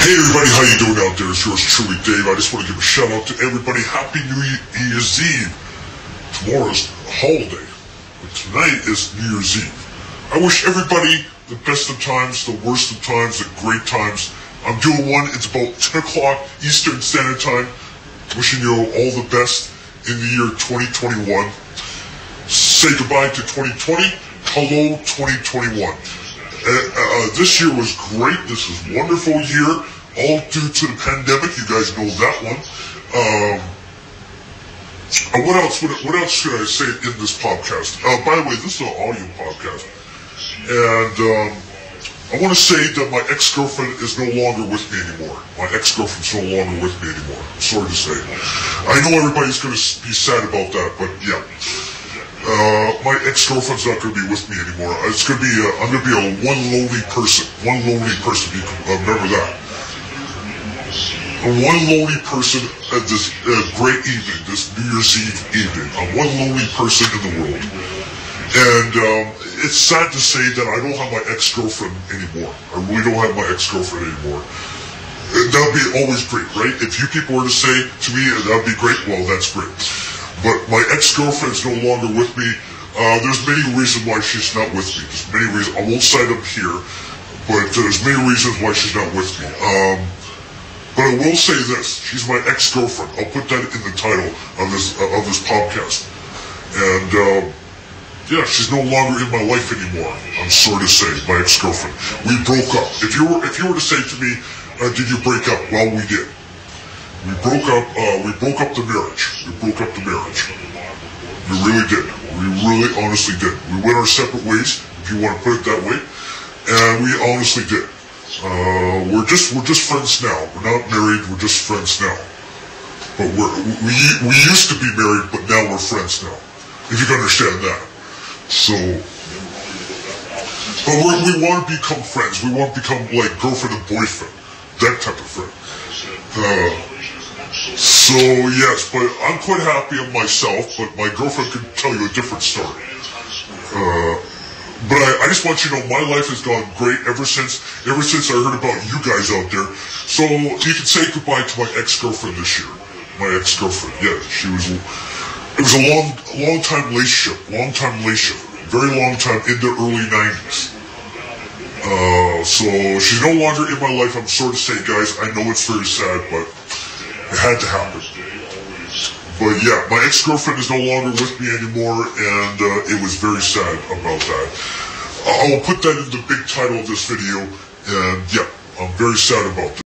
Hey everybody, how you doing out there? It's yours truly, Dave. I just want to give a shout out to everybody. Happy New Year's Eve. Tomorrow's a holiday, but tonight is New Year's Eve. I wish everybody the best of times, the worst of times, the great times. I'm doing one. It's about 10 o'clock Eastern Standard Time. Wishing you all the best in the year 2021. Say goodbye to 2020. Hello 2021. Uh, uh, this year was great. This was wonderful year, all due to the pandemic. You guys know that one. Um, uh, what else? What, what, else should I say in this podcast? Uh, by the way, this is an audio podcast, and um, I want to say that my ex-girlfriend is no longer with me anymore. My ex-girlfriend's no longer with me anymore. I'm sorry to say. I know everybody's going to be sad about that, but yeah. Uh, my ex-girlfriend's not going to be with me anymore. It's going to be, a, I'm going to be a one lonely person. One lonely person. Uh, remember that. A one lonely person at this uh, great evening, this New Year's Eve evening. A one lonely person in the world. And um, it's sad to say that I don't have my ex-girlfriend anymore. I really don't have my ex-girlfriend anymore. That would be always great, right? If you people were to say to me, that would be great, well, that's great. But my ex-girlfriend's no longer with me. Uh, there's many reasons why she's not with me. There's many reasons. I won't cite them here, but there's many reasons why she's not with me. Um, but I will say this: she's my ex-girlfriend. I'll put that in the title of this uh, of this podcast. And uh, yeah, she's no longer in my life anymore. I'm sorry to say, my ex-girlfriend. We broke up. If you were if you were to say to me, uh, "Did you break up?" Well, we did. We broke up. Uh, we broke up the marriage. We broke up the marriage. We really did. We really, honestly did. We went our separate ways, if you want to put it that way, and we honestly did. Uh, we're just we're just friends now. We're not married. We're just friends now. But we're we we used to be married, but now we're friends now. If you can understand that. So. But we want to become friends. We want to become like girlfriend and boyfriend. That type of friend. Uh, so yes, but I'm quite happy of myself, but my girlfriend could tell you a different story. Uh, but I, I, just want you to know my life has gone great ever since ever since I heard about you guys out there. So you can say goodbye to my ex-girlfriend this year. My ex-girlfriend, yeah, she was. It was a long, long time relationship, long time relationship, very long time in the early '90s. Uh, so she's no longer in my life. I'm sorry to say, guys. I know it's very sad, but it had to happen. But yeah, my ex-girlfriend is no longer with me anymore, and uh, it was very sad about that. I'll put that in the big title of this video, and yeah, I'm very sad about this.